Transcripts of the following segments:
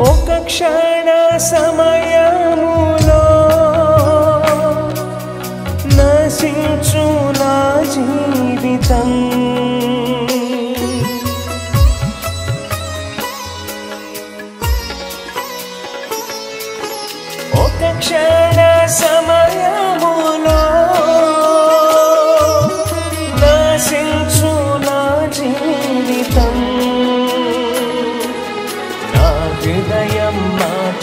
ओ क्षण समय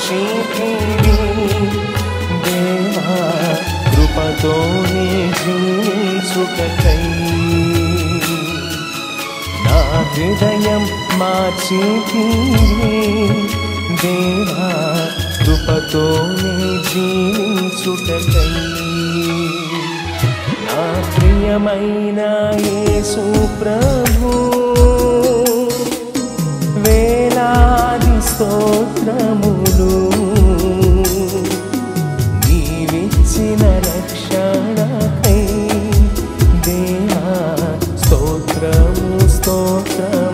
మార్చితివి దేవా కృపతోనే జీవించుటకై నా హృదయం మార్చి దేవా కృపతోనే జీవించుటకై నా ప్రియమైన యేసు ప్రభు వేలాది స్తోత్రము. స్తోత్రము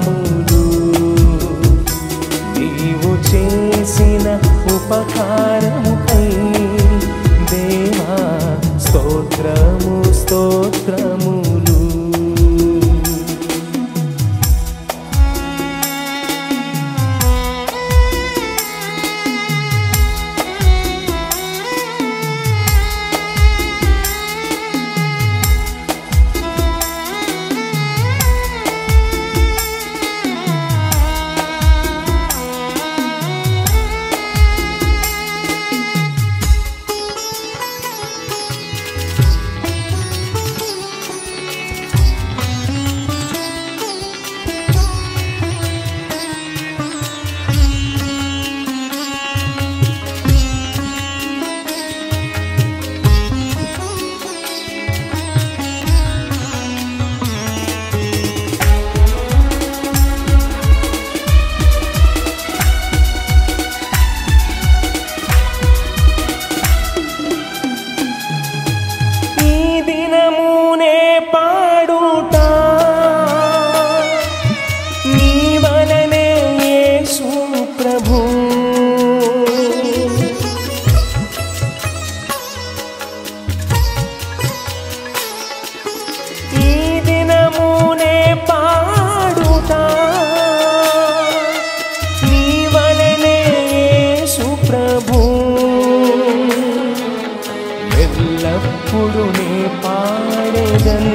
ఎల్లప్పుడు నే పాడేదన్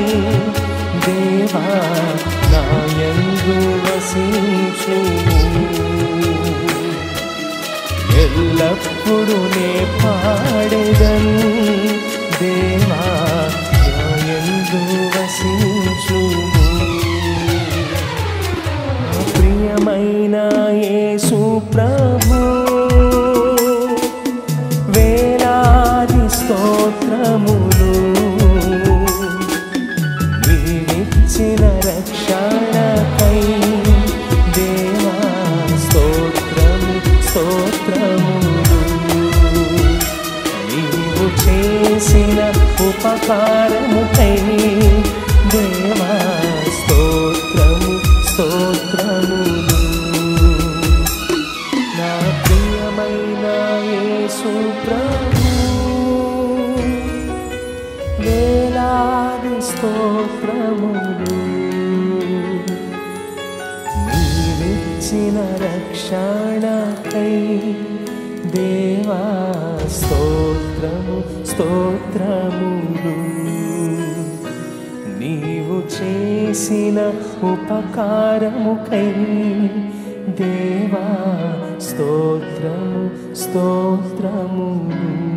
దేవా నాయందు వసించు. ఎల్లప్పుడు నే పాడేదన్ దేవా నాయందు వసించు. ప్రియమైన యేసు ప్రభు ఉపకారముకై దేవా స్తోత్రము స్తోత్రములు నా ప్రియమైన యేసు ప్రభు వేలాది స్తోత్రములు నీవిచ్చిన రక్షణకై దేవా స్తోత్రము స్తోత్రములు నీవు చేసిన ఉపకారముకై దేవా స్తోత్రము స్తోత్రములు